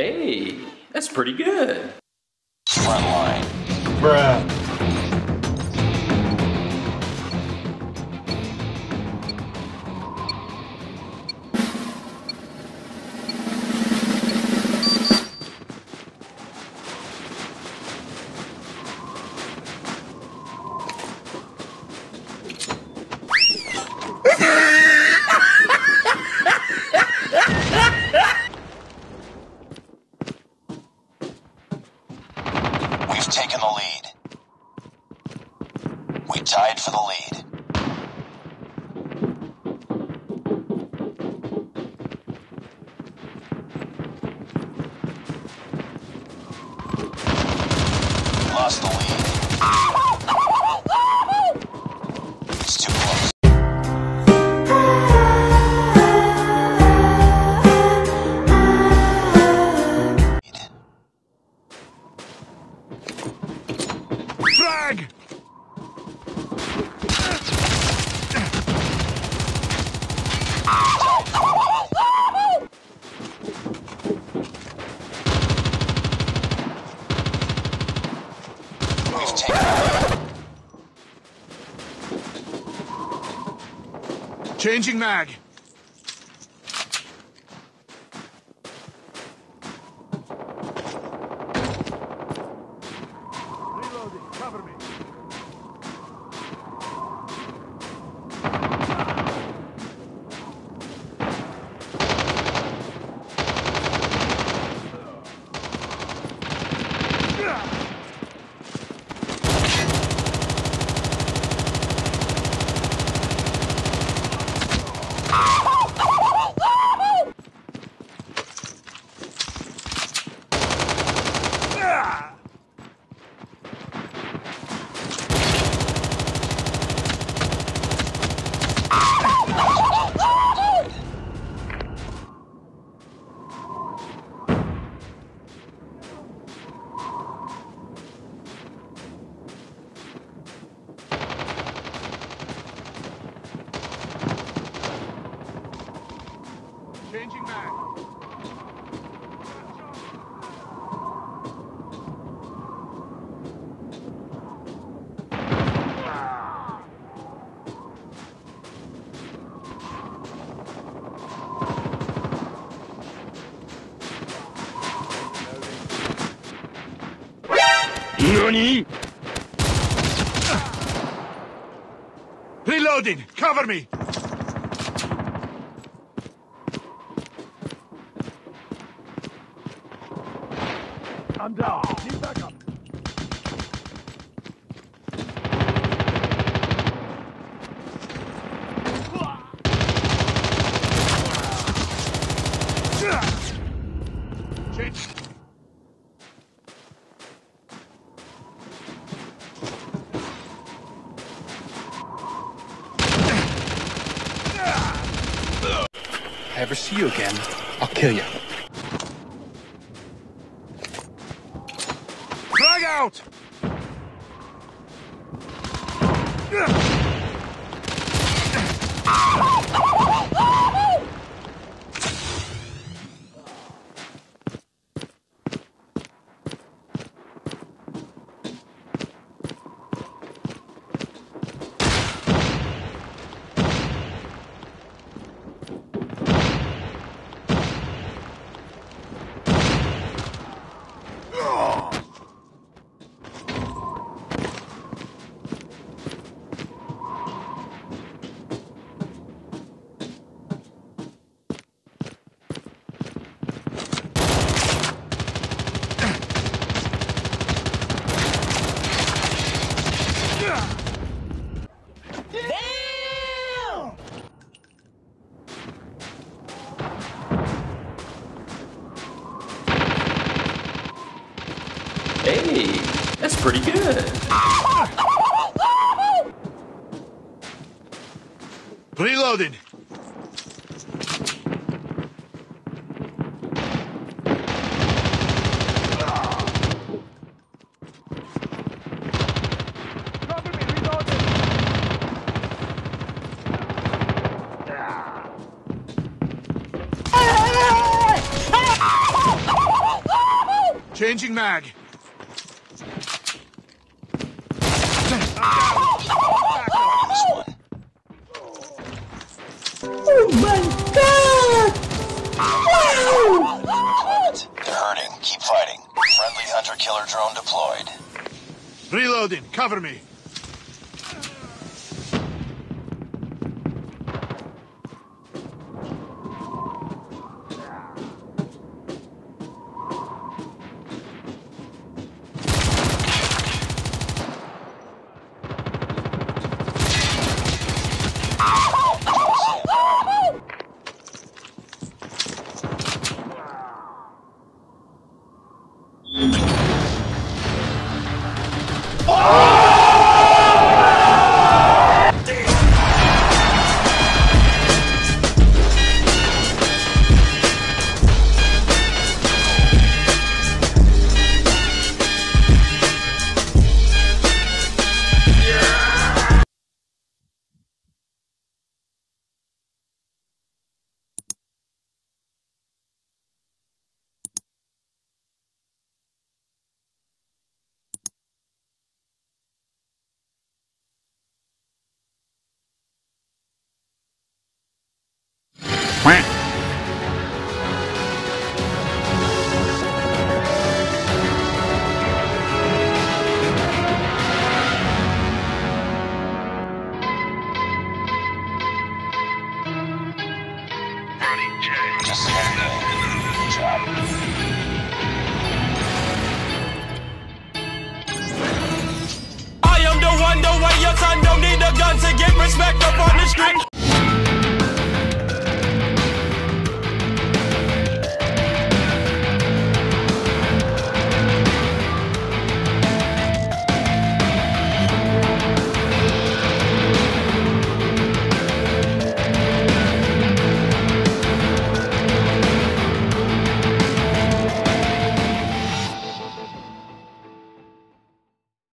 Hey, that's pretty good. Front line. Bruh. We've taken the lead. We tied for the lead. Lost the lead. Changing mag. Reloading. Cover me. Changing. NANI?! Reloading. Cover me. I'm down. Need backup. Ever see you again, I'll kill you. Out! Hey, that's pretty good. Reloaded. Changing mag. You're hurting. Keep fighting. Friendly hunter-killer drone deployed. Reloading. Cover me. shot.